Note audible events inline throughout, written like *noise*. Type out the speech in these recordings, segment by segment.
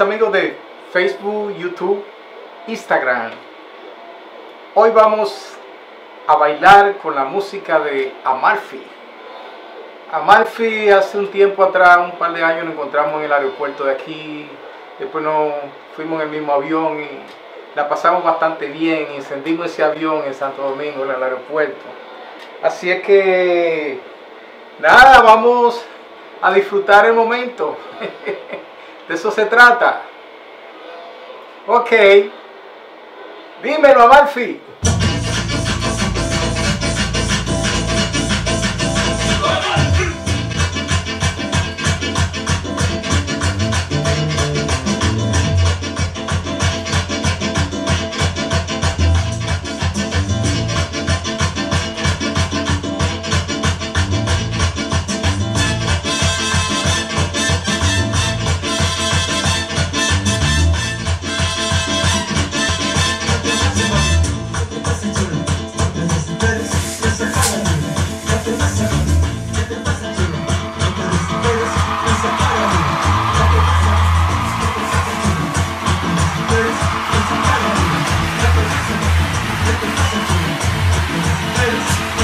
amigos de Facebook, YouTube, Instagram. Hoy vamos a bailar con la música de Amalfi. Amalfi hace un tiempo atrás, un par de años, nos encontramos en el aeropuerto de aquí. Después nos fuimos en el mismo avión y la pasamos bastante bien. Encendimos ese avión en Santo Domingo, en el aeropuerto. Así es que, nada, vamos a disfrutar el momento. *laughs* De eso se trata. Ok. Dímelo, Amalfi.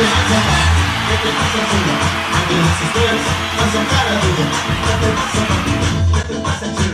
Até passa a vida, até passa a vida, até passa a vida.